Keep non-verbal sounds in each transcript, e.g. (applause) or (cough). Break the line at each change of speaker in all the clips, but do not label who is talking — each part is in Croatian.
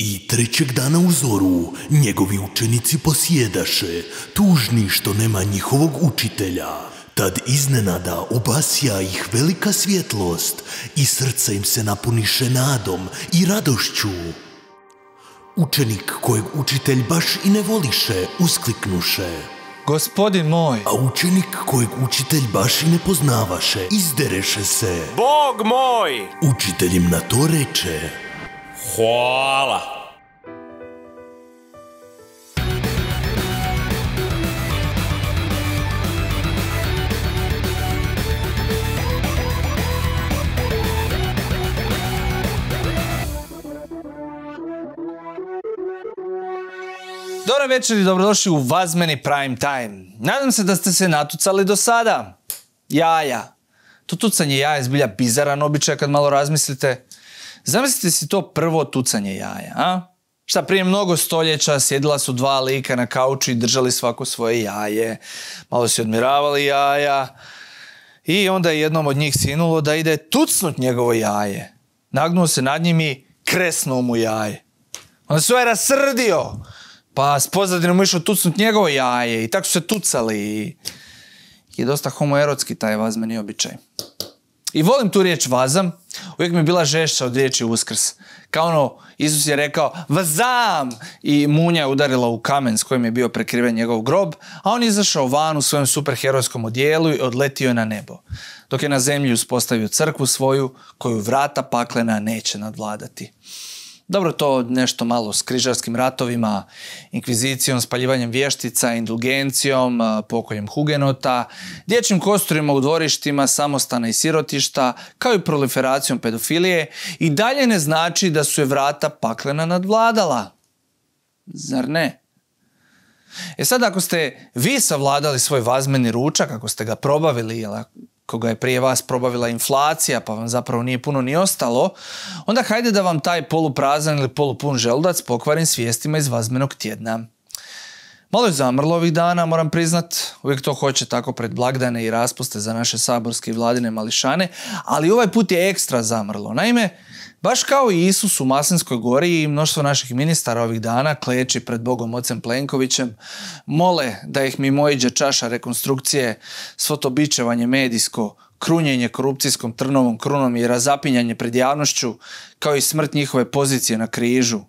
I trećeg dana u zoru njegovi učenici posjedaše, tužni što nema njihovog učitelja. Tad iznenada obasja ih velika svjetlost i srca im se napuniše nadom i radošću. Učenik kojeg učitelj baš i ne voliše, uskliknuše.
Gospodin moj,
A učenik kojeg učitelj baš i ne poznavaše, izdereše se.
Bog moj!
Učitelj im na to reče.
Hvala!
Dobro večer i dobrodošli u Vazmeni Prime Time. Nadam se da ste se natucali do sada. Jaja. To tucanje jaja je zbilja bizaran običaj kad malo razmislite. Zamislite si to prvo tucanje jaja, a? Šta prije mnogo stoljeća sjedila su dva lika na kauču i držali svako svoje jaje. Malo si odmiravali jaja. I onda je jednom od njih sinulo da ide tucnut njegovo jaje. Nagnuo se nad njim i kresnuo mu jaje. Onda se ovaj rasrdio. Pa s pozadinom išao tucnut njegovo jaje i tako su se tucali i je dosta homoerotski taj vazmeni običaj. I volim tu riječ vazam, uvijek mi je bila žešća od riječi uskrs. Kao ono, Isus je rekao vazam i munja je udarila u kamen s kojim je bio prekriven njegov grob, a on je izašao van u svojem superherojskom odijelu i odletio je na nebo. Dok je na zemlji uspostavio crkvu svoju koju vrata paklena neće nadvladati. Dobro, to nešto malo s križarskim ratovima, inkvizicijom, spaljivanjem vještica, indulgencijom, pokoljem hugenota, dječjim kosturima u dvorištima, samostana i sirotišta, kao i proliferacijom pedofilije i dalje ne znači da su je vrata paklena nadvladala. Zar ne? E sad ako ste vi savladali svoj vazmeni ručak, ako ste ga probavili ili ako ga je prije vas probavila inflacija pa vam zapravo nije puno ni ostalo, onda hajde da vam taj poluprazan ili polupun želudac pokvarim svijestima iz vazmenog tjedna. Malo je zamrlo ovih dana, moram priznat, uvijek to hoće tako pred blagdane i raspuste za naše saborske i vladine mališane, ali ovaj put je ekstra zamrlo. Naime, baš kao i Isus u Maslinskoj gori i mnoštvo naših ministara ovih dana kleči pred Bogom ocem Plenkovićem, mole da ih mimoiđe čaša rekonstrukcije, svo to bičevanje medijsko, krunjenje korupcijskom trnovom krunom i razapinjanje pred javnošću, kao i smrt njihove pozicije na križu.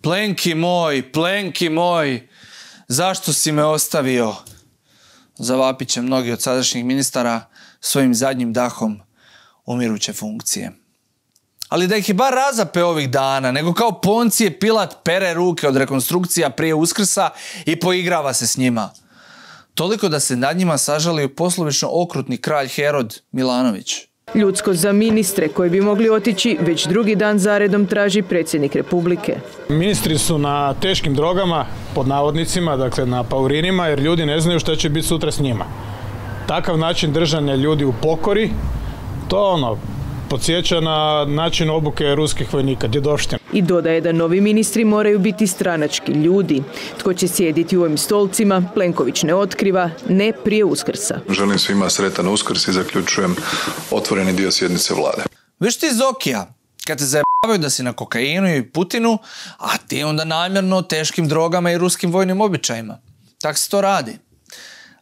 Plenki moj, plenki moj, zašto si me ostavio? Zavapit će mnogi od sadašnjih ministara svojim zadnjim dahom umiruće funkcije. Ali da ih je bar razape ovih dana, nego kao Poncije Pilat pere ruke od rekonstrukcija prije Uskrsa i poigrava se s njima. Toliko da se nad njima sažalio poslovično okrutni kralj Herod Milanović.
Ljudsko za ministre koji bi mogli otići već drugi dan zaredom traži predsjednik Republike.
Ministri su na teškim drogama, pod navodnicima, dakle na paurinima, jer ljudi ne znaju šta će biti sutra s njima. Takav način držanja ljudi u pokori, to ono, podsjeća na način obuke ruskih vojnika, djedovština.
I dodaje da novi ministri moraju biti stranački ljudi. Tko će sjediti u ovim stolcima, Plenković ne otkriva, ne prije Uskrsa.
Želim svima sretan uskrs i zaključujem otvoreni dio sjednice vlade.
Viš ti Zokija, kad te zajebavaju da si na kokainu i Putinu, a ti onda namjerno teškim drogama i ruskim vojnim običajima. Tak se to radi.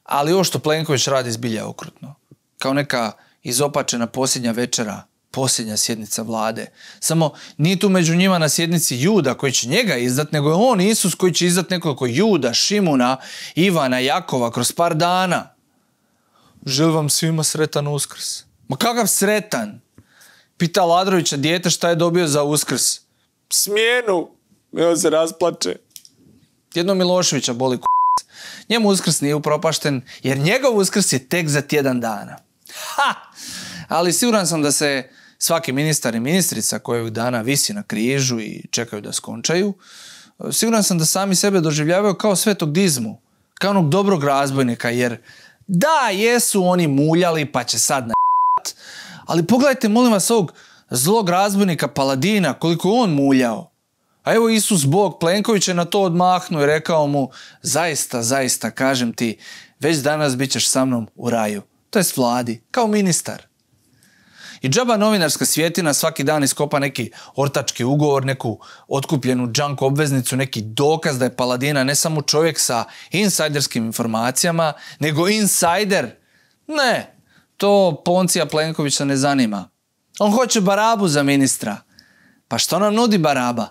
Ali ovo što Plenković radi zbilja okrutno. Kao neka izopačena posljednja večera, posljednja sjednica vlade. Samo nije tu među njima na sjednici Juda koji će njega izdat, nego je on Isus koji će izdat nekoliko Juda, Šimuna, Ivana, Jakova kroz par dana. Želim vam svima sretan uskrs. Ma kakav sretan? Pita Ladrovića dijete šta je dobio za uskrs. Smjenu. I on se rasplače. Jedno Miloševića boli k***. Njemu uskrs nije upropašten, jer njegov uskrs je tek za tjedan dana. Ha! Ali siguran sam da se svaki ministar i ministrica koji ovih dana visi na križu i čekaju da skončaju, siguran sam da sami sebe doživljavaju kao svetog dizmu, kao onog dobrog razbojnika, jer da, jesu oni muljali pa će sad na (laughs) ali pogledajte, molim vas, ovog zlog razbojnika Paladina, koliko je on muljao. A evo Isus Bog Plenković je na to odmahnuo i rekao mu, zaista, zaista, kažem ti, već danas bit ćeš sa mnom u raju. To jest vladi, kao ministar. I džaba novinarska svjetina svaki dan iskopa neki ortački ugovor, neku otkupljenu junk obveznicu, neki dokaz da je Paladina ne samo čovjek sa insajderskim informacijama, nego insider. Ne, to Poncija Plenkovića ne zanima. On hoće Barabu za ministra. Pa što nam nudi Baraba?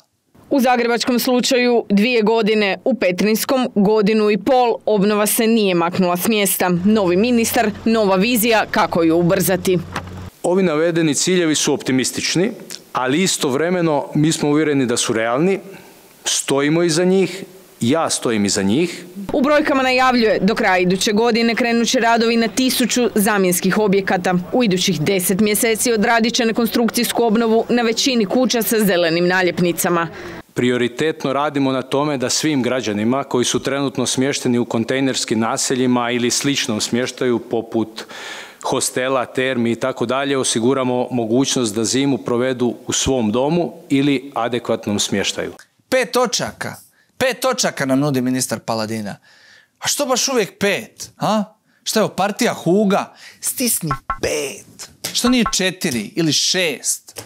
U zagrebačkom slučaju dvije godine, u Petrinskom godinu i pol obnova se nije maknula s mjesta. Novi ministar, nova vizija kako ju ubrzati.
Ovi navedeni ciljevi su optimistični, ali istovremeno mi smo uvjereni da su realni, stojimo iza njih, ja stojim iza njih.
U brojkama najavljuje do kraja iduće godine krenut će radovi na tisuću zamjenskih objekata. U idućih deset mjeseci odradit će nekonstrukcijsku obnovu na većini kuća sa zelenim naljepnicama.
Prioritetno radimo na tome da svim građanima koji su trenutno smješteni u kontejnerskim naseljima ili sličnom smještaju poput hostela, termi i tako dalje osiguramo mogućnost da zimu provedu u svom domu ili adekvatnom smještaju.
Pet točaka. Pet točaka nam nudi ministar Paladina. A što baš uvijek pet? A? Šta je partija Huga? Stisni pet. Što nije četiri ili šest?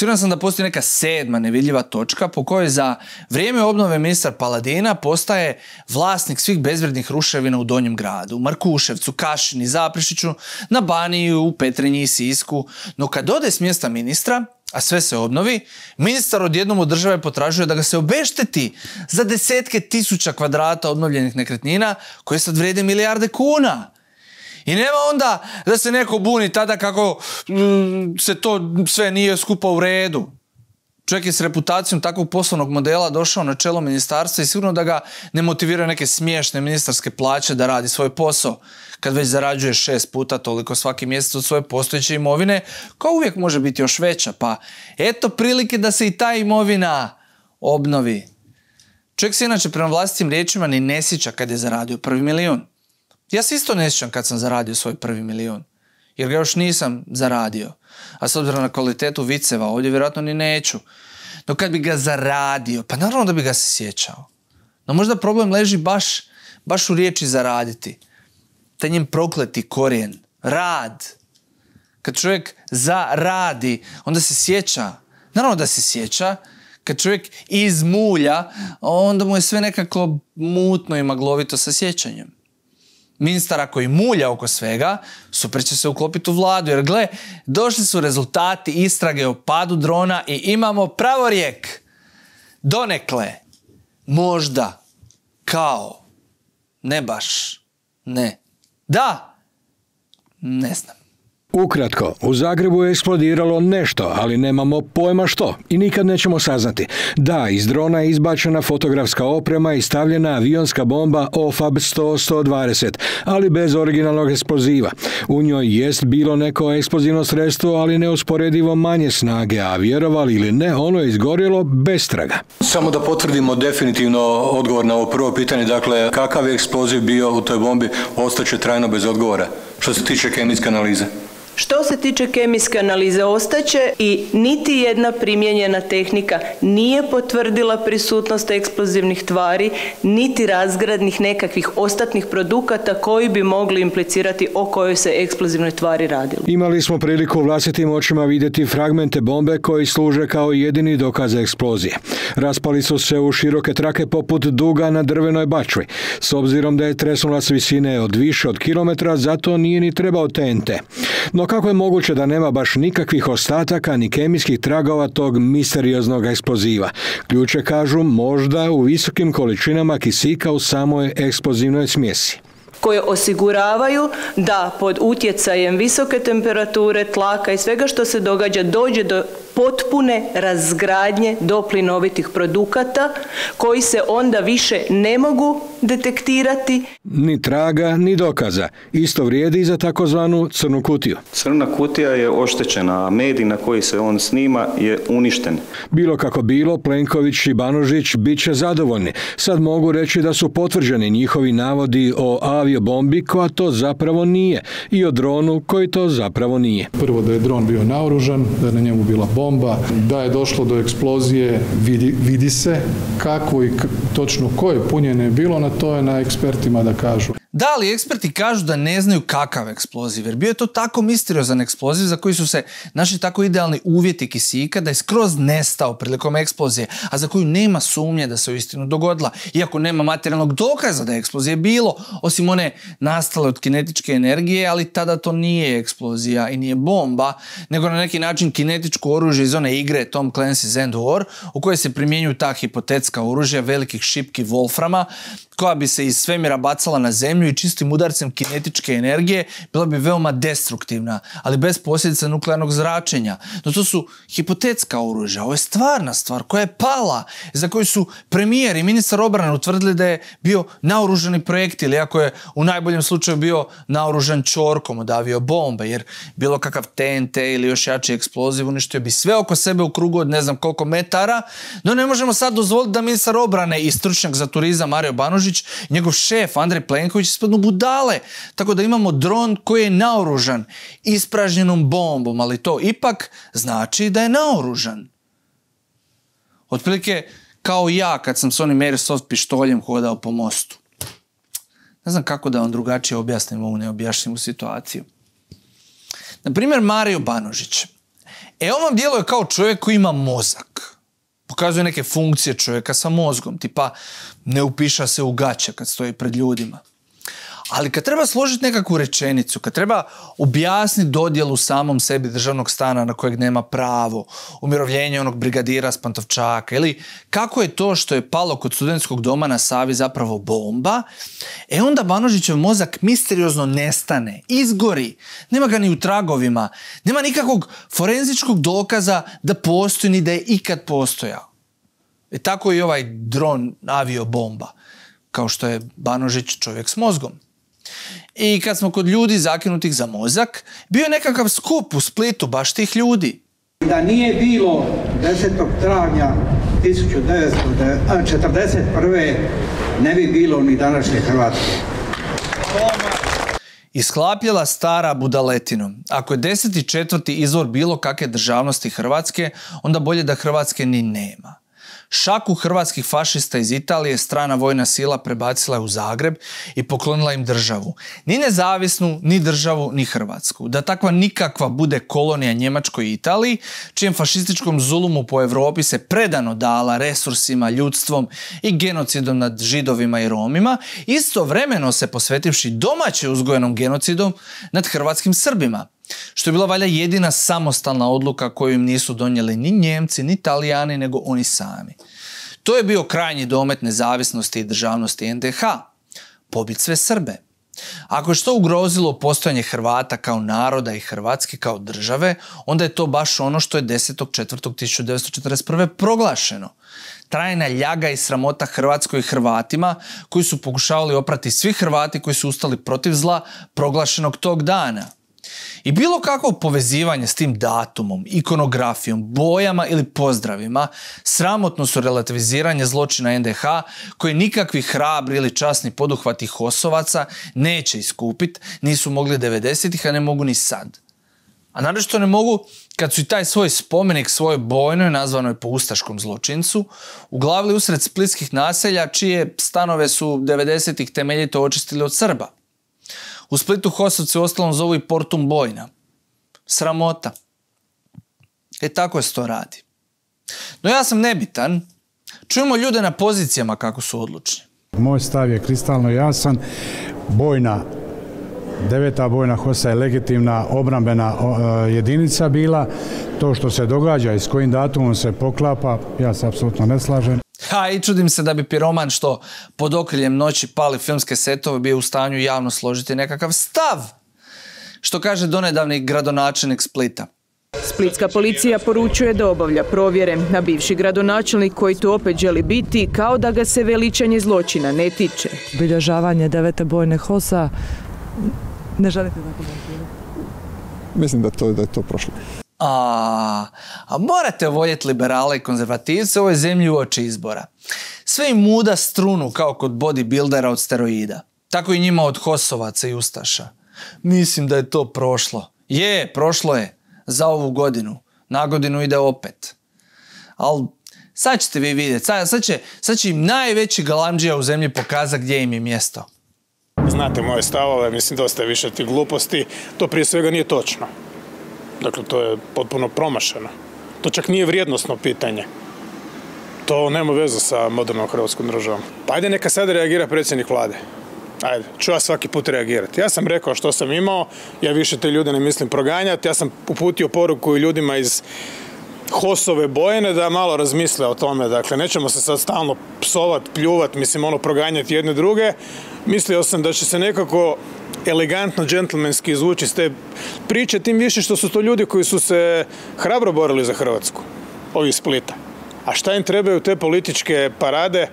Siguran sam da postoji neka sedma nevidljiva točka po kojoj za vrijeme obnove ministar Paladina postaje vlasnik svih bezvrednih ruševina u Donjem gradu, Markuševcu, Kašini, Zaprešiću, na Baniju, u Petrinji i Sisku. No kad ode s mjesta ministra, a sve se obnovi, ministar odjednom od države potražuje da ga se obešteti za desetke tisuća kvadrata obnovljenih nekretnina koje sad vrede milijarde kuna. I nema onda da se neko buni tada kako mm, se to sve nije skupa u redu. Čovjek je s reputacijom takvog poslovnog modela došao na čelo ministarstva i sigurno da ga ne motiviraju neke smiješne ministarske plaće da radi svoj posao. Kad već zarađuje šest puta toliko svaki mjesec od svoje postojeće imovine, koja uvijek može biti još veća. Pa eto prilike da se i ta imovina obnovi. Čovjek se inače prema vlastitim riječima ni ne sjeća kad je zaradio prvi milijun. Ja se isto ne sjećam kad sam zaradio svoj prvi milijun. Jer ga još nisam zaradio. A s obzirom na kvalitetu viceva ovdje vjerojatno ni neću. No kad bi ga zaradio, pa naravno da bi ga se sjećao. No možda problem leži baš, baš u riječi zaraditi. Taj njen prokleti korijen. Rad. Kad čovjek zaradi, onda se sjeća. Naravno da se sjeća. Kad čovjek izmulja, onda mu je sve nekako mutno i maglovito sa sjećanjem ministara koji mulja oko svega, super će se uklopiti u vladu. Jer gle, došli su rezultati istrage o padu drona i imamo pravorijek. Donekle, možda, kao, ne baš, ne. Da, ne znam.
Ukratko, u Zagrebu je eksplodiralo nešto, ali nemamo pojma što i nikad nećemo saznati. Da, iz drona je izbačena fotografska oprema i stavljena avionska bomba OFAB 100-120, ali bez originalnog eksploziva. U njoj jest bilo neko eksplozivno sredstvo, ali neusporedivo manje snage, a vjerovali ili ne, ono je izgorjelo bez traga.
Samo da potvrdimo definitivno odgovor na ovo prvo pitanje, dakle, kakav je eksploziv bio u toj bombi, ostaće trajno bez odgovora, što se tiče kemijske analize.
Što se tiče kemijske analize ostaće i niti jedna primijenjena tehnika nije potvrdila prisutnost eksplozivnih tvari, niti razgradnih nekakvih ostatnih produkata koji bi mogli implicirati o kojoj se eksplozivnoj tvari radilo.
Imali smo priliku vlastitim očima vidjeti fragmente bombe koji služe kao jedini dokaz eksplozije. Raspali su se u široke trake poput duga na drvenoj bačvi. S obzirom da je tresnula s visine od više od kilometra, zato nije ni trebao TNT. No kako je moguće da nema baš nikakvih ostataka ni kemijskih tragova tog misterioznog eksploziva? Ključe kažu možda u visokim količinama kisika u samoj eksplozivnoj smjesi
koje osiguravaju da pod utjecajem visoke temperature, tlaka i svega što se događa dođe do potpune razgradnje do plinovitih produkata koji se onda više ne mogu detektirati.
Ni traga, ni dokaza. Isto vrijedi i za takozvanu crnu kutiju.
Crna kutija je oštećena, a medij na koji se on snima je uništen.
Bilo kako bilo, Plenković i Banožić bit će zadovoljni. Sad mogu reći da su potvrđeni njihovi navodi o aviobombi koja to zapravo nije i o dronu koji to zapravo nije.
Prvo da je dron bio naoružan, da je na njemu bila bomba, da je došlo do eksplozije, vidi, vidi se kako i točno koje punjene je bilo, na to je na ekspertima da kažu.
Da, ali eksperti kažu da ne znaju kakav eksploziv, jer bio je to tako misteriozan eksploziv za koji su se našli tako idealni uvjeti kisika da je skroz nestao prilikom eksplozije, a za koju nema sumnje da se uistinu dogodila, iako nema materijalnog dokaza da je eksplozije bilo, osim one nastale od kinetičke energije, ali tada to nije eksplozija i nije bomba, nego na neki način kinetičko oružje iz one igre Tom Clancy's End War, u kojoj se primjenjuju ta hipotetska oružja velikih šipki Wolframa, koja bi se iz svemira bacala na zemlju i čistim udarcem kinetičke energije bila bi veoma destruktivna, ali bez posljedica nuklearnog zračenja. No to su hipotetska oružja, ovo je stvarna stvar koja je pala, za koju su premijer i ministar obrane utvrdili da je bio naoružani projektil, iako je u najboljem slučaju bio naoružan čorkom od bombe, jer bilo kakav TNT ili još jači eksploziv uništio bi sve oko sebe u krugu od ne znam koliko metara, no ne možemo sad dozvoliti da ministar obrane i stručnjak za turizam Mario Banožić njegov šef Andrej Plenković ispadnu budale. Tako da imamo dron koji je naoružan ispražnjenom bombom, ali to ipak znači da je naoružan. Otprilike kao ja kad sam s onim Airsoft pištoljem hodao po mostu. Ne znam kako da vam drugačije objasnim ovu neobjašnjivu situaciju. Na primjer, Mario Banožić. E, on vam djeluje kao čovjek koji ima mozak pokazuje neke funkcije čovjeka sa mozgom, tipa ne upiša se u gaće kad stoji pred ljudima. Ali kad treba složiti nekakvu rečenicu, kad treba objasniti dodjelu samom sebi državnog stana na kojeg nema pravo, umirovljenje onog brigadira s Pantovčaka ili kako je to što je palo kod studentskog doma na Savi zapravo bomba, e onda Banožićev mozak misteriozno nestane, izgori, nema ga ni u tragovima, nema nikakvog forenzičkog dokaza da postoji ni da je ikad postojao. E tako i ovaj dron avio bomba, kao što je Banožić čovjek s mozgom. I kad smo kod ljudi zakinutih za mozak, bio je nekakav skup u Splitu baš tih ljudi.
Da nije bilo 10. travnja 1941. ne bi bilo ni današnje Hrvatske.
Ishlapjela stara budaletinom. Ako je deseti četvrti izvor bilo kakve državnosti Hrvatske, onda bolje da Hrvatske ni nema. Šaku hrvatskih fašista iz Italije strana vojna sila prebacila je u Zagreb i poklonila im državu. Ni nezavisnu, ni državu, ni Hrvatsku. Da takva nikakva bude kolonija Njemačkoj i Italiji, čijem fašističkom zulumu po Europi se predano dala resursima, ljudstvom i genocidom nad židovima i romima, istovremeno se posvetivši domaće uzgojenom genocidom nad hrvatskim Srbima što je bila valjda jedina samostalna odluka koju im nisu donijeli ni Njemci, ni Italijani, nego oni sami. To je bio krajnji domet nezavisnosti i državnosti NDH. Pobit sve Srbe. Ako je što ugrozilo postojanje Hrvata kao naroda i Hrvatske kao države, onda je to baš ono što je 10.4.1941. proglašeno. Trajna ljaga i sramota Hrvatskoj Hrvatima koji su pokušavali oprati svi Hrvati koji su ustali protiv zla proglašenog tog dana – i bilo kakvo povezivanje s tim datumom, ikonografijom, bojama ili pozdravima sramotno su relativiziranje zločina NDH koji nikakvi hrabri ili časni poduhvati Hosovaca neće iskupiti, nisu mogli 90-ih, a ne mogu ni sad. A naravno ne mogu kad su i taj svoj spomenik svojoj bojnoj, nazvanoj po ustaškom zločincu, uglavili usred splitskih naselja čije stanove su 90-ih temeljito očistili od Srba. U Splitu Hosovci ostalom zovu i Portum Bojna. Sramota. E tako se to radi. No ja sam nebitan. Čujemo ljude na pozicijama kako su odlučni.
Moj stav je kristalno jasan. Bojna Deveta bojna hosa je legitimna obrambena e, jedinica bila. To što se događa i s kojim datumom se poklapa, ja se apsolutno ne slažem.
Ha, i čudim se da bi piroman što pod okriljem noći pali filmske setove bio u stanju javno složiti nekakav stav. Što kaže donedavni gradonačelnik Splita.
Splitska policija poručuje da obavlja provjere, na bivši gradonačelnik koji to opet želi biti kao da ga se veličanje zločina ne tiče.
Bilježavanje devete bojne hosa, ne želite tako
Mislim da, to, da je to prošlo.
A, a morate voljeti liberale i konzervativce u ovoj zemlji u oči izbora. Sve im muda strunu kao kod bodybuildera od steroida. Tako i njima od Hosovaca i Ustaša. Mislim da je to prošlo. Je, prošlo je. Za ovu godinu. Na godinu ide opet. Ali sad ćete vi vidjeti. Sad, sad, će, sad će im najveći galamđija u zemlji pokazati gdje im je mjesto.
znate moje stavove, mislim dosta više tih gluposti. To prije svega nije točno. Dakle, to je potpuno promašeno. To čak nije vrijednosno pitanje. To nema veze sa modernom hrvatskom državom. Pa ajde neka sad reagira predsjednik vlade. Ajde, ću ja svaki put reagirati. Ja sam rekao što sam imao, ja više te ljude ne mislim proganjati, ja sam uputio poruku i ljudima iz Hosove bojene da malo razmisle o tome. Dakle, nećemo se sad stalno psovat, pljuvat, mislim ono proganjati jedne druge. Mislio sam da će se nekako elegantno, džentlmenski izvući iz te priče, tim više što su to ljudi koji su se hrabro borili za Hrvatsku, ovi iz Splita. A šta im trebaju te političke parade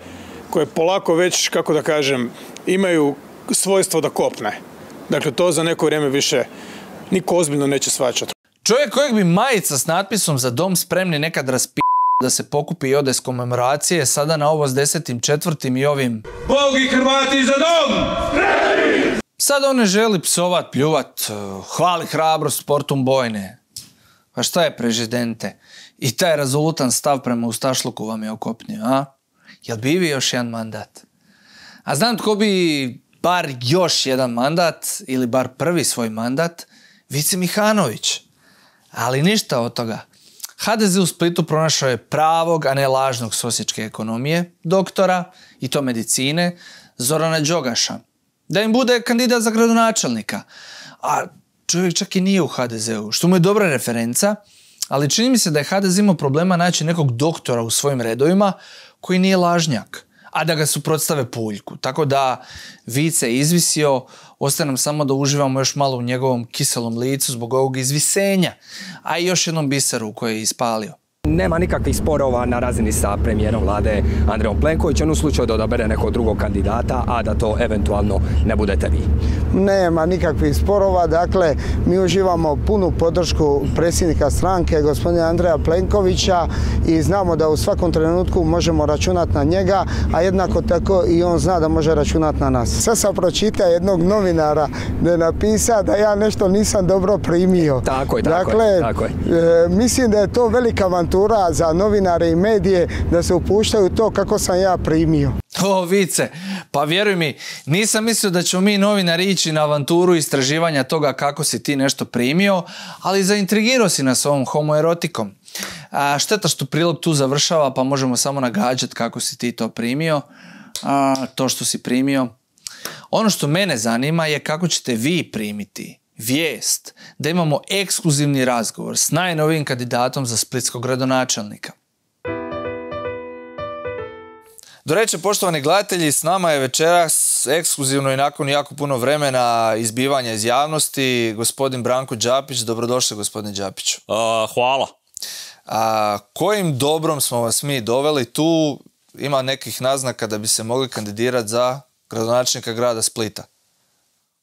koje polako već, kako da kažem, imaju svojstvo da kopne. Dakle, to za neko vrijeme više niko ozbiljno neće svačati.
Čovjek kojeg bi majica s natpisom za dom spremni nekad raspi da se pokupi i ode s komemoracije, sada na ovo s desetim četvrtim i ovim
Bog i Hrvati za dom!
Sad on ne želi psovat, pljuvat, eh, hvali hrabrost sportom bojne. Pa šta je prežidente? I taj rezolutan stav prema Ustašluku vam je okopnio, a? Jel bi vi još jedan mandat? A znam tko bi bar još jedan mandat, ili bar prvi svoj mandat, Vice Mihanović. Ali ništa od toga. HDZ u Splitu pronašao je pravog, a ne lažnog s osječke ekonomije, doktora, i to medicine, Zorana Đogaša. Da im bude kandidat za gradonačelnika. A čovjek čak i nije u HDZ-u, što mu je dobra referenca, ali čini mi se da je HDZ imao problema naći nekog doktora u svojim redovima koji nije lažnjak, a da ga suprotstave puljku. Tako da Vice je izvisio, ostaje nam samo da uživamo još malo u njegovom kiselom licu zbog ovog izvisenja, a i još jednom biseru koji je ispalio.
Nema nikakvih sporova na razini sa premijerom vlade Andrejom Plenkovićem u slučaju da odabere nekog drugog kandidata, a da to eventualno ne budete vi.
Nema nikakvih sporova, dakle mi uživamo punu podršku predsjednika stranke, gospodina Andreja Plenkovića i znamo da u svakom trenutku možemo računati na njega, a jednako tako i on zna da može računati na nas. Sad sam pročitao jednog novinara da je napisao da ja nešto nisam dobro primio.
Tako je, tako
dakle,
je, tako je.
e, mislim da je to velika avantura za novinare i medije da se upuštaju to kako sam ja primio.
O, Vice, pa vjeruj mi, nisam mislio da ćemo mi novinari ići na avanturu istraživanja toga kako si ti nešto primio, ali zaintrigirao si nas ovom homoerotikom. A, šteta što prilog tu završava, pa možemo samo nagađati kako si ti to primio, a, to što si primio. Ono što mene zanima je kako ćete vi primiti vijest da imamo ekskluzivni razgovor s najnovijim kandidatom za splitskog gradonačelnika. Do reče, poštovani gledatelji, s nama je večeras ekskluzivno i nakon jako puno vremena izbivanja iz javnosti gospodin Branko Đapić. Dobrodošli gospodine Đapiću.
hvala.
A, kojim dobrom smo vas mi doveli tu? Ima nekih naznaka da bi se mogli kandidirati za gradonačelnika grada Splita.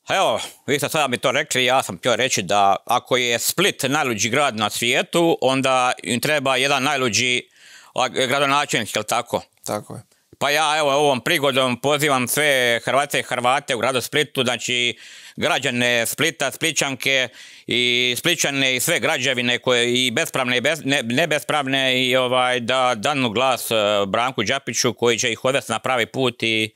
Evo, vi ste sada mi to rekli, ja sam htio reći da ako je Split najluđi grad na svijetu, onda im treba jedan najluđi gradonačelnik, jel tako?
Tako je.
Pa ja evo ovom prigodom pozivam sve Hrvate i Hrvate u gradu Splitu, znači građane Splita, Spličanke i Spličane i sve građevine koje i bespravne i bez, ne, nebespravne i ovaj da danu glas eh, Branku Đapiću koji će ih odvesti na pravi put i,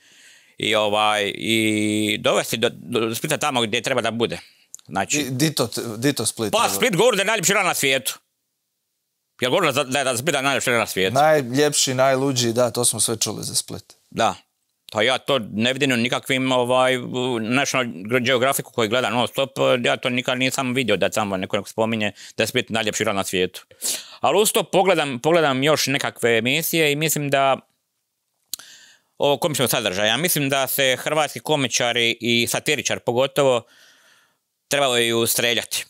i ovaj i dovesti do, do Splita tamo gdje treba da bude. Znači,
Di to, di to Split?
pa Split govori da je najljepši grad na svijetu. Jel govori da, da je da Split najljepši grad na svijetu?
Najljepši, najluđi, da, to smo sve čuli za Split.
Da. Pa ja to ne vidim u nikakvim ovaj, National Geographicu koji gleda non stop, ja to nikad nisam vidio da tamo neko neko spominje da je Split najljepši grad na svijetu. Ali uz to pogledam, pogledam još nekakve emisije i mislim da ovo komičnog sadržaja. Mislim da se hrvatski komičari i satiričar pogotovo trebaju streljati.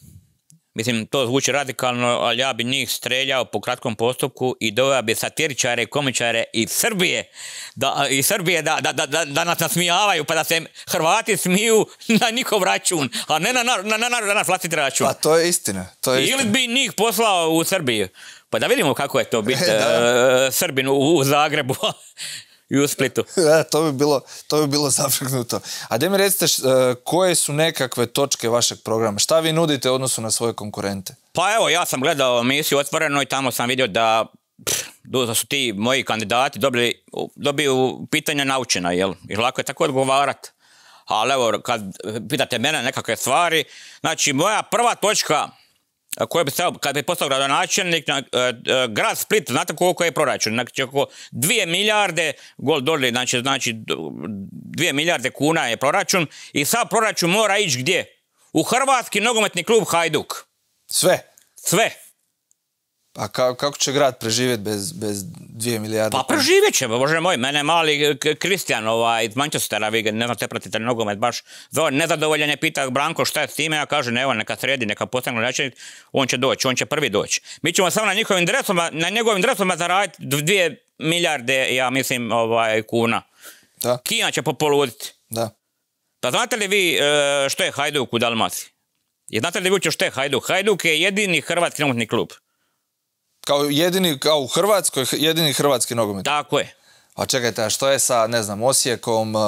Mislim, to zvuči radikalno, ali ja bi njih streljao po kratkom postupku i doveo bi satiričare i komičare iz Srbije, da, iz Srbije da, da, da, da nas nasmijavaju, pa da se Hrvati smiju na njihov račun, a ne na, na, na, na, na naš vlastiti račun.
Pa to je istina. To je
Ili bi njih poslao u Srbiju. Pa da vidimo kako je to biti
E, (laughs)
e, Srbin u, u Zagrebu (laughs) i u Splitu. (laughs)
Da, to bi bilo, to bi bilo zavrgnuto. A da mi recite š- e, koje su nekakve točke vašeg programa? Šta vi nudite u odnosu na svoje konkurente?
Pa evo, ja sam gledao emisiju Otvoreno i tamo sam vidio da pff, da su ti moji kandidati dobili, dobiju pitanja naučena, jel? I lako je tako odgovarat. Ali evo, kad pitate mene nekakve stvari, znači moja prva točka koja bi stao, kad bi postao gradonačelnik, na, e, e, grad Split, znate koliko je proračun? Znači oko dvije milijarde gol doli, znači, znači dvije milijarde kuna je proračun i sad proračun mora ići gdje? U Hrvatski nogometni klub Hajduk.
Sve?
Sve.
A ka- kako će grad preživjeti bez, bez dvije milijarde?
Pa preživjet će, bože moj, mene mali Kristijan ovaj, iz Manchestera, vi ne znate, pratite nogomet, baš zove, nezadovoljan je, pita Branko šta je s time, ja kažem, evo, neka sredi, neka postane načelnik, on će doći, on će prvi doći. Mi ćemo samo na njihovim dresovima, na njegovim dresovima zaraditi dvije milijarde, ja mislim, ovaj, kuna.
Da.
Kina će popoluditi.
Da.
Pa znate li vi e, što je Hajduk u Dalmaciji? I znate li vi što je Hajduk? Hajduk je jedini hrvatski nogometni klub.
Kao jedini, kao u Hrvatskoj, jedini hrvatski nogomet.
Tako je.
A čekajte, a što je sa, ne znam, Osijekom, uh,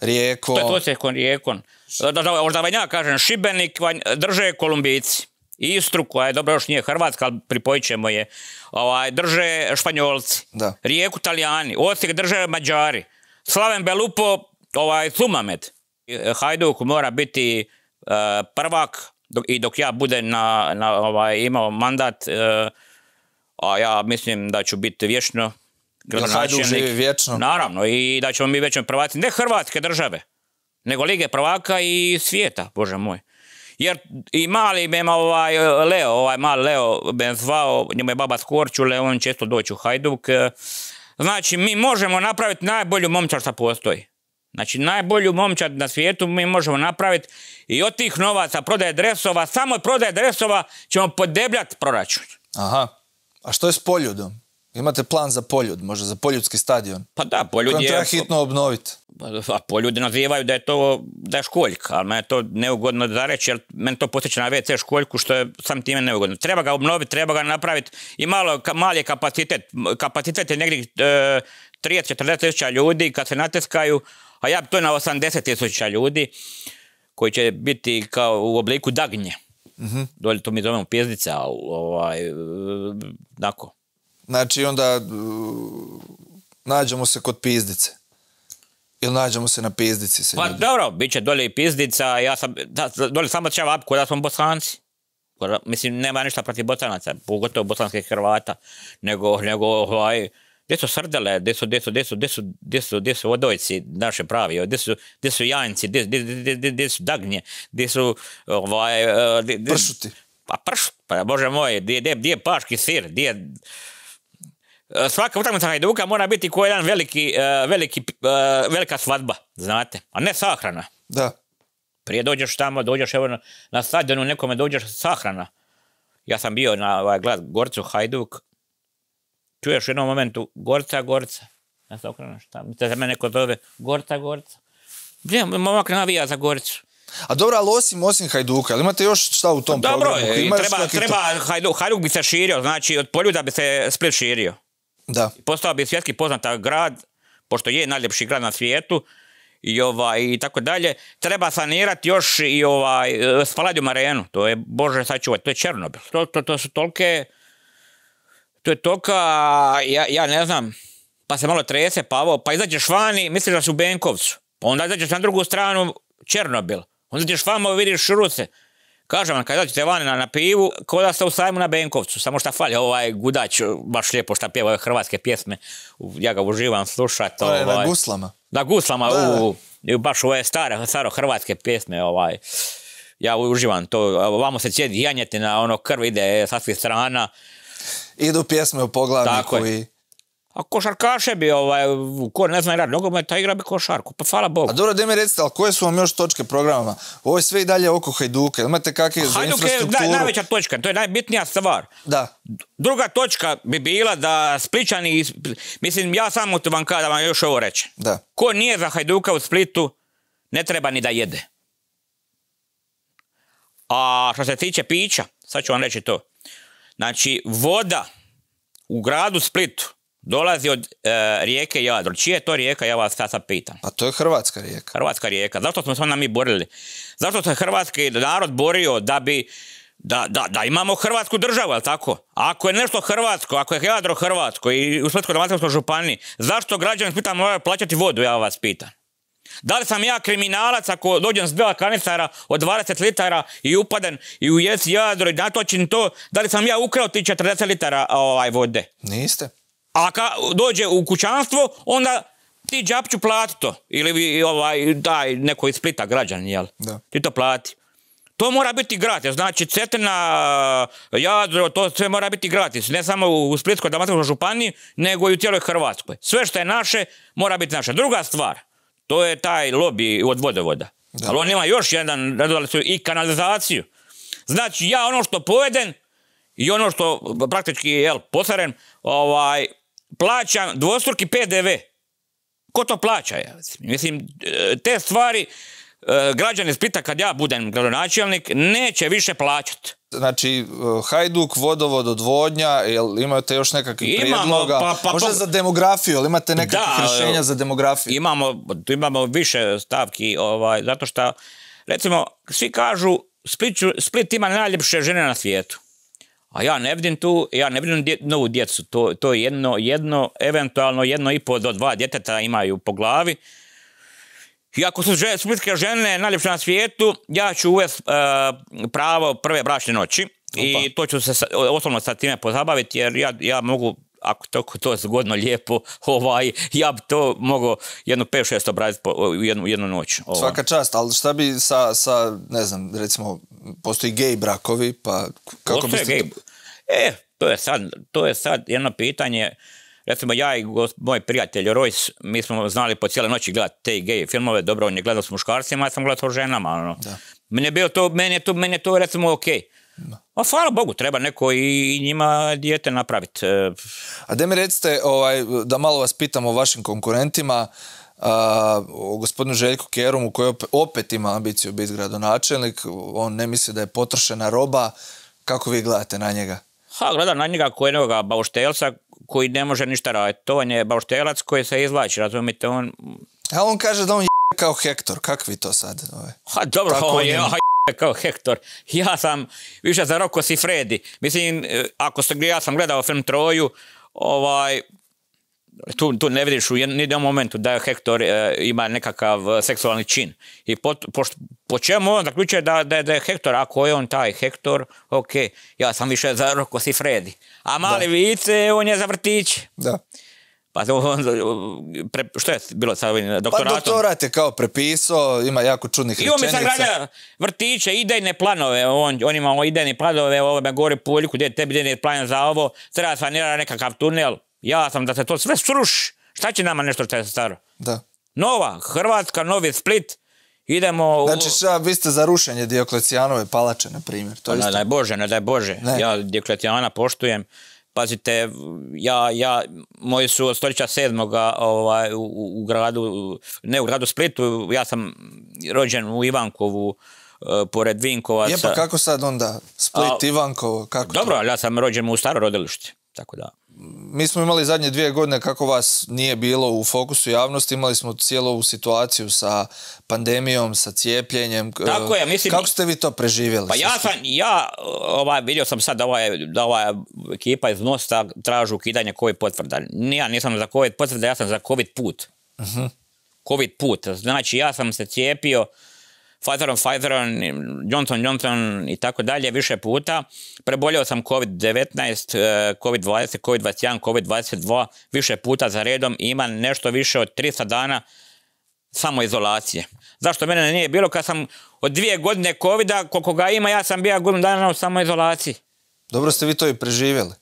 Rijekom?
To je Osijekom, Rijekom. Da, da, da, da ja kažem, Šibenik drže Kolumbijci. Istru, koja je dobro još nije Hrvatska, ali pripojit ćemo je, ovaj, drže Španjolci.
Da.
Rijeku Talijani, Osijek drže Mađari. Slaven Belupo, ovaj, Sumamed. Hajduk mora biti eh, prvak dok, i dok ja budem na, na, ovaj, imao mandat, eh, a ja mislim da ću biti vječno gradonačelnik.
vječno?
Naravno, i da ćemo mi većom prvaci, ne Hrvatske države, nego Lige prvaka i svijeta, bože moj. Jer i mali me ovaj Leo, ovaj mali Leo me zvao, njemu je baba Skorčule, on često doći u Hajduk. Znači, mi možemo napraviti najbolju momčad što postoji. Znači, najbolju momčad na svijetu mi možemo napraviti i od tih novaca prodaje dresova, samo od prodaje dresova ćemo podebljati proračun.
Aha. A što je s Poljudom? Imate plan za Poljud, možda za Poljudski stadion?
Pa da, Poljud
Kojem
je...
treba hitno obnoviti.
A po ljudi nazivaju da je to da je školjka, ali meni je to neugodno za reći, jer meni to posjeća na WC školjku, što je sam time neugodno. Treba ga obnoviti, treba ga napraviti i malo, mali je kapacitet. Kapacitet je negdje e, 30-40 tisuća ljudi kad se natjeskaju, a ja bi to na 80 tisuća ljudi koji će biti kao u obliku dagnje.
Mhm.
Dolje to mi zovemo pjezdice, a ovaj, tako.
Znači onda uh, nađemo se kod pizdice. Ili nađemo se na pizdici se
Pa
ljudi.
dobro, bit će dolje i pizdica, ja sam, da, dolje samo će vapko da smo bosanci. Mislim, nema ništa protiv bosanaca, pogotovo bosanskih Hrvata, nego, nego ovaj, gdje su srdele, gdje su, gdje su, gdje su, gdje su, gdje su, gdje su odojci naše pravi, gdje su, gdje su janjci, gdje, gdje, gdje, su dagnje, gdje su ovaj, eh, gdje- gdje-
Pršuti.
Pa pršut, pa bože moj, gdje, gdje, gdje je paški sir, gdje je E, svaka utakmica Hajduka mora biti ko jedan veliki, e, veliki, e, velika svadba, znate, a ne sahrana.
Da.
Prije dođeš tamo, dođeš evo na, na stadionu nekome dođeš sahrana. Ja sam bio na ovaj, Gorcu Hajduk. Čuješ u jednom momentu Gorca, Gorca. Ja sam okrenuo šta, da me neko zove Gorca, Gorca. Gdje, momak navija za Gorcu.
A dobro, ali osim, osim Hajduka, ali imate još šta u tom
Dobro,
programu? još
treba,
kakvi to-
treba Hajduk, Hajduk bi se širio, znači od Poljuda bi se Split širio.
Da.
postao bi svjetski poznata grad, pošto je najljepši grad na svijetu i ovaj i tako dalje. Treba sanirati još i ovaj Spaladium arenu. To je bože sačuvaj, to je Černobil. To, to, to su tolike to je tolika, ja, ja ne znam, pa se malo trese, pa ovo, pa izađeš vani, misliš da si u Benkovcu. Pa onda izađeš na drugu stranu Černobil. Onda ideš vamo vidiš Ruse. Kažem vam, kad izađete vani na, na pivu, ko da ste u sajmu na Benkovcu, samo šta fali ovaj gudač, baš lijepo šta pjeva ove hrvatske pjesme, ja ga uživam slušat.
To je na
ovaj,
guslama.
Na guslama,
Da,
u, baš ove stare, staro hrvatske pjesme, ovaj, ja uživam to, vamo se cijedi janjetina, ono krv ide sa svih strana.
Idu pjesme u poglavniku
Tako
i...
A košarkaše bi, ovaj, ko ne zna igrati nogometa, igra bi košarku, pa hvala Bogu.
A dobro, da mi recite, ali koje su vam još točke programa? Ovo je sve i dalje oko Hajduka. Imate kakve za
Hajduk je naj,
infrastrukturu?
najveća točka, to je najbitnija stvar.
Da.
Druga točka bi bila da Spličani, mislim, ja samo tu vam kada da vam još ovo reći.
Da.
Ko nije za Hajduka u Splitu, ne treba ni da jede. A što se tiče pića, sad ću vam reći to. Znači, voda u gradu Splitu dolazi od e, rijeke Jadro. Čija je to rijeka, ja vas sad sad pitam.
A to je Hrvatska rijeka.
Hrvatska rijeka. Zašto smo se onda mi borili? Zašto se hrvatski narod borio da bi da, da, da imamo hrvatsku državu, jel tako? Ako je nešto hrvatsko, ako je Jadro hrvatsko i u Splitsko-dalmatinskoj županiji, zašto građani Splita moraju plaćati vodu, ja vas pitam? Da li sam ja kriminalac ako dođem s bela kanistara od 20 litara i upadem i u jesi jadro i natočim to, da li sam ja ukrao ti 40 litara ovaj, vode?
Niste.
A kad dođe u kućanstvo, onda ti džapću plati to. Ili ovaj, daj neko iz Splita građan, jel?
Da.
Ti to plati. To mora biti gratis, znači Cetina, Jadro, to sve mora biti gratis. Ne samo u Splitskoj-Dalmatinskoj županiji, nego i u cijeloj Hrvatskoj. Sve što je naše, mora biti naše. Druga stvar, to je taj lobby od vodovoda. Ali on ima još jedan, su i kanalizaciju. Znači, ja ono što pojedem i ono što praktički je jel, posaren, ovaj, plaćam dvostruki PDV. Ko to plaća? Ja? Mislim, e, te stvari građani Splita kad ja budem gradonačelnik neće više plaćati.
Znači, uh, Hajduk, vodovod, odvodnja, jel imate još nekakvih
Imamo,
prijedloga?
pa- pa-
Možda
pa-
za demografiju, jel imate nekakvih
Da,
rješenja za demografiju?
Imamo, imamo više stavki, ovaj, zato što, recimo, svi kažu Split, Split ima najljepše žene na svijetu. A ja ne vidim tu, ja ne vidim dje- novu djecu. To, to je jedno, jedno, eventualno jedno i po do dva djeteta imaju po glavi. I ako su žene, splitske žene najljepše na svijetu, ja ću uvesti pravo prve bračne noći. I to ću se osobno sa time pozabaviti jer ja, ja mogu ako to, to je zgodno, lijepo, (laughs) ovaj, ja bi to mogao jedno 5-6 obraditi po- u jednu, jednu noć. Ovaj.
Svaka čast, ali šta bi sa, sa, ne znam, recimo, postoji gej brakovi, pa kako
Postoje
biste...
gej- E, to je sad, to je sad jedno pitanje. Recimo ja i moj prijatelj Royce, mi smo znali po cijele noći gledati te gej filmove, dobro, on je gledao s muškarcima, ja sam gledao s ženama. Ono. Meni je bilo to, meni je to, meni je to recimo ok. A hvala Bogu, treba neko i njima dijete napraviti. E,
A da mi recite, ovaj, da malo vas pitam o vašim konkurentima, a, o gospodinu Željku Kerumu koji opet, opet ima ambiciju biti gradonačelnik, on ne misli da je potrošena roba, kako vi gledate na njega?
Ha, gledam na njega kao jednoga bauštelca koji ne može ništa raditi. To on je bauštelac koji se izvlači, razumite, on...
A on kaže da on je (laughs) kao Hektor, kakvi to sad? Ovaj?
Ha, dobro,
Tako
on je (laughs) kao Hektor. Ja sam više za Rocco Siffredi. Mislim, e, ako ste, ja sam gledao film Troju, ovaj, tu, tu ne vidiš u jednom momentu da Hektor e, ima nekakav e, seksualni čin. I po, po, po čemu on zaključuje da, da, da je Hektor, ako je on taj Hektor, ok, ja sam više za Rocco Siffredi. A mali vice, on je za vrtiće.
Da.
Pa on, pre, što je bilo sa ovim
Pa
doktoratom?
doktorat je kao prepisao, ima jako čudnih
I on mi
rečenica.
vrtiće, idejne planove, on, on ima idejne planove, ovo me govori Puljku, gdje je tebi idejni plan za ovo, treba sanirati nekakav tunel, ja sam da se to sve sruši. Šta će nama nešto što je staro?
Da.
Nova, Hrvatska, novi Split, idemo... u-
Znači, šta, vi ste za rušenje Dioklecijanove palače, na primjer. To
Pa ne daj Bože, ne daj Bože.
Ne.
Ja Dioklecijana poštujem. Pazite, ja, ja, moji su od stoljeća sedmoga ovaj, u, u gradu, ne u gradu Splitu, ja sam rođen u Ivankovu, e, pored Vinkovaca.
Je pa kako sad onda? Split,
A-
Ivankovo, kako
Dobro,
to?
ali ja sam rođen u staro rodilište, tako da.
Mi smo imali zadnje dvije godine kako vas nije bilo u fokusu javnosti, imali smo cijelu ovu situaciju sa pandemijom, sa cijepljenjem.
Tako je, mislim-
Kako ste vi to preživjeli?
Pa ja sam, ja, ovaj, vidio sam sad da ova, da ova ekipa iz Mosta tražu ukidanje COVID potvrda. Ja nisam za COVID potvrda, ja sam za COVID put.
Mhm.
COVID put. Znači, ja sam se cijepio Pfizerom, Pfizerom, Johnson, Johnson i tako dalje više puta. Prebolio sam COVID-19, eh, COVID-20, COVID-21, COVID-22 više puta za redom i imam nešto više od 300 dana samoizolacije. Zašto mene nije bilo kad sam od dvije godine covida, koliko ga ima, ja sam bio godinu dana u samoizolaciji.
Dobro ste vi to i preživjeli.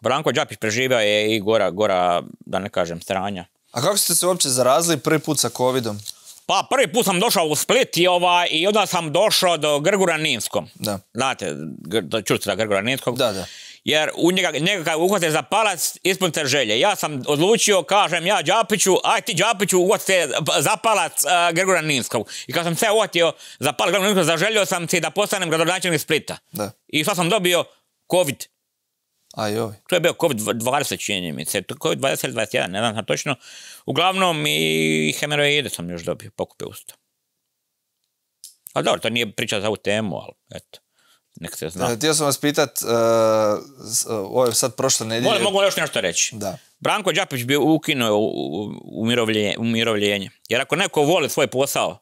Branko Đapić preživio je i gora, gora, da ne kažem, stranja.
A kako ste se uopće zarazili prvi put sa covidom?
Pa prvi put sam došao u Split i, ovaj, i onda sam došao do Grgura Ninskom.
Da.
Znate, gr- da čuste za Grgura Ninskog?
Da, da.
Jer u njega, njega kad uhvate za palac, ispunite želje. Ja sam odlučio, kažem ja Đapiću, aj ti Đapiću uhvatite za palac uh, Grgura Ninskog. I kad sam se uhvatio za palac Grgura Ninskog, zaželio sam si da postanem gradonačelnik Splita.
Da.
I sad sam dobio COVID.
A joj.
To je bio COVID-20 čini mi se. To COVID-20 ili 21, ne znam točno. Uglavnom i hemeroide sam još dobio, pokupio usta. Ali dobro, to nije priča za ovu temu, ali eto, nek se zna.
E, Htio sam vas pitat, e, s- ovo je sad prošle nedjelje.
Mogu, mogu još nešto reći.
Da.
Branko Đapić bi ukinuo u- u- umirovlje- umirovljenje. Jer ako neko voli svoj posao,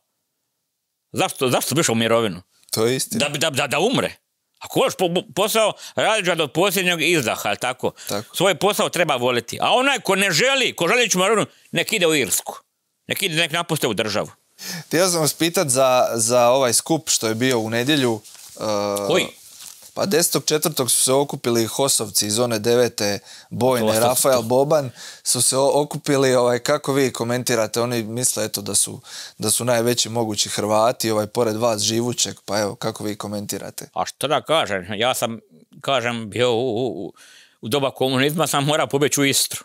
zašto, zašto bi išao u mirovinu?
To je istina.
Da, da, da, da umre. Ako voliš po- posao, radiš ga do posljednjeg izdaha, jel tako? Svoj posao treba voliti. A onaj ko ne želi, ko želi ići u mirovinu, nek ide u Irsku. Nek ide, nek napuste u državu.
Htio sam vas pitat za, za ovaj skup što je bio u nedjelju. Uh,
Koji?
Pa 10.4. su se okupili Hosovci iz one devete bojne. Rafael Boban, su se okupili, ovaj, kako vi komentirate, oni misle eto da su, da su najveći mogući Hrvati, ovaj, pored vas živućeg, pa evo, kako vi komentirate?
A što da kažem, ja sam, kažem, bio u, u, u doba komunizma, sam morao pobjeći u Istru.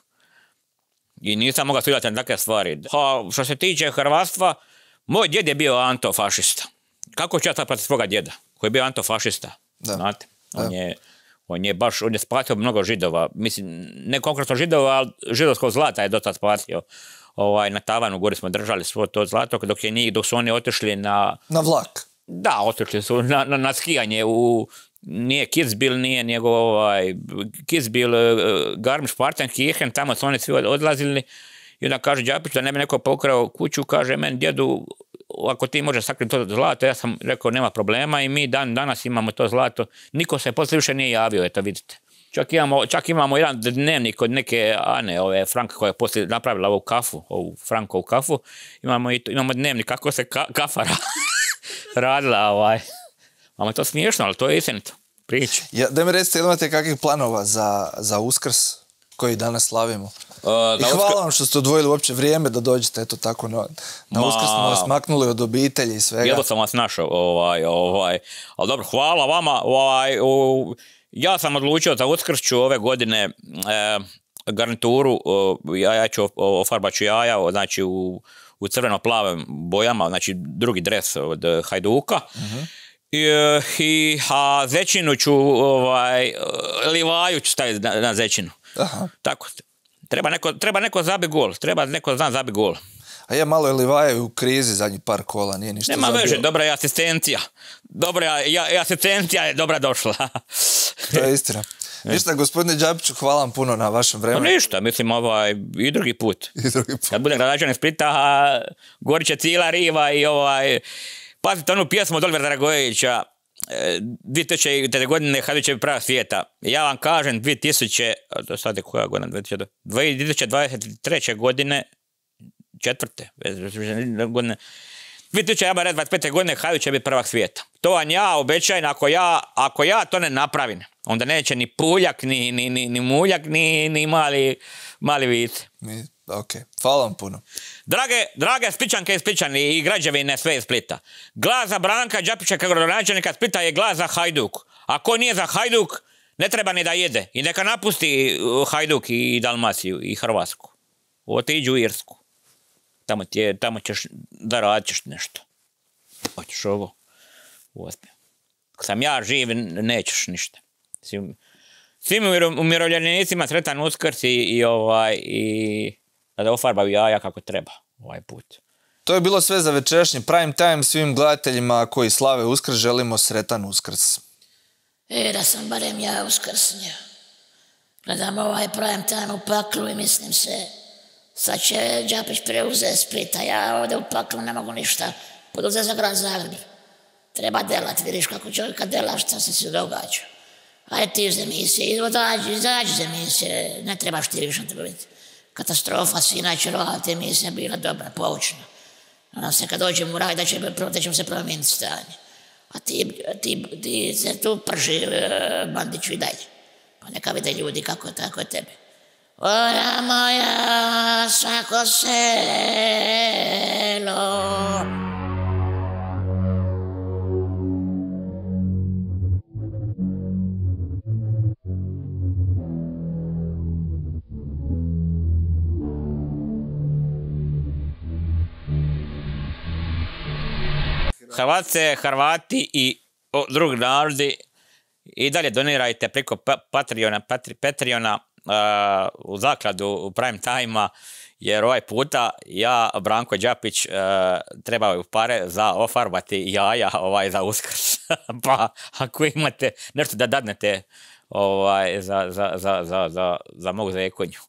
I nisam mogao sudjeti na takve stvari. A što se tiče Hrvatstva, moj djed je bio antofašista. Kako ću ja sad protiv svoga djeda, koji je bio antofašista? Znate, on je, on je baš, on je spasio mnogo židova, mislim, ne konkretno židova, ali židovskog zlata je dosta spasio. Ovaj, na tavanu gori smo držali svo to zlato, dok, je njih, dok su oni otišli na,
Na vlak.
da, otišli su na, na, na skijanje u nije Kitzbühel, nije nego ovaj, Kitzbühel, uh, Garmisch-Partenkirchen, tamo su oni svi od- odlazili i onda kaže Đapić da ne bi neko pokrao kuću, kaže meni djedu, ako ti može sakriti to zlato, ja sam rekao nema problema i mi dan danas imamo to zlato. Niko se poslije više nije javio, eto vidite. Čak imamo, čak imamo jedan dnevnik od neke Ane, ove Franka koja je poslije napravila ovu kafu, ovu Frankovu kafu. Imamo, i imamo dnevnik kako se ka, kafa ra- (laughs) radila. Ovaj. Je to smiješno, ali to je istinito. Priča.
Ja, da mi recite, imate kakvih planova za, za Uskrs koji danas slavimo? I
na
hvala vam što ste odvojili uopće vrijeme da dođete, eto tako, na, na
Ma-
Uskrs smo vas maknuli od obitelji i svega.
Jedno sam vas našao, ovaj, ovaj, ali dobro, hvala vama, ovaj, u- ja sam odlučio za Uskršću ove godine e, garnituru, o, ja, ću ofarbat ću jaja, znači u, u crveno-plavim bojama, znači drugi dres od e, Hajduka. I, e, i, a zečinu ću, ovaj, e, livaju ću staviti na, na zečinu.
Aha.
Tako, treba neko, treba neko zabi gol, treba neko zna zabi gol.
A je malo je Livaja u krizi zadnji par kola, nije ništa
Nema
zabio.
veže, dobra je asistencija. Dobra je, ja, asistencija je dobra došla. (laughs)
To je istina. Ništa, gospodine Đapiću, hvala vam puno na vašem
Pa
vremenu.
ništa, mislim ovaj, i drugi put. (laughs)
I drugi put.
Kad bude gradonačelnik Splita, gorit će cijela riva i ovaj... Pazite onu pjesmu od Olivera Dragojevića, 2000. godine Hajdućevi prava svijeta. Ja vam kažem 2000, a to sad je koja godina, 2000, 2023. godine, četvrte, godine, 2025. godine Hajduk će biti prvak svijeta. To vam ja obećajem, ako ja, ako ja to ne napravim, onda neće ni Puljak, ni, ni, ni, ni Muljak, ni, ni mali, mali vice.
Ok, hvala vam puno.
Drage, drage Spličanke i Spličani i građevine sve iz Splita. Glas za Branka Đapića kao gradonačelnika Splita je glas za Hajduk. Ako nije za Hajduk, ne treba ni da jede. I neka napusti uh, Hajduk i Dalmaciju i Hrvatsku. Otiđu u Irsku. Tamo, ti je, tamo ćeš da radit ćeš nešto. Hoćeš ovo. Uspije. Ako sam ja živ, nećeš ništa. Svim, svim umiro- umirovljenicima sretan uskrs i, i, ovaj, i da ofarbaju jaja kako treba ovaj put.
To je bilo sve za večerašnji prime time. Svim gledateljima koji slave Uskrs želimo sretan Uskrs.
E, da sam barem ja uskrsnio. Gledam ovaj prime time u paklu i mislim se, sad će Đapić preuzeti Splita, ja ovdje u paklu ne mogu ništa poduzeti za grad Zagreb. Treba delat, vidiš kako čovjeka dela, šta se se događa. Ajde ti iz emisije, izađi, izađi iz emisije, ne trebaš ti više biti. Katastrofa, sinoć ova te emisija bila dobra, poučna. Nadam se kad dođem u raj da će, da ćemo se promijeniti stanje. A ti, ti, ti se tu prži e, Bandiću i dalje. Pa neka vide ljudi kako je tako je tebi. Ora moja, svako selo.
Hrvatske, Hrvati i drugi narodi i dalje donirajte preko pa- Patreona, Patreona u zakladu u prime time jer ovaj puta ja, Branko Đapić, uh, trebaju pare za ofarbati jaja ovaj, za uskrs. (laughs) pa ako imate nešto da dadnete ovaj, za, za, za, za, za, za mogu za ekonju.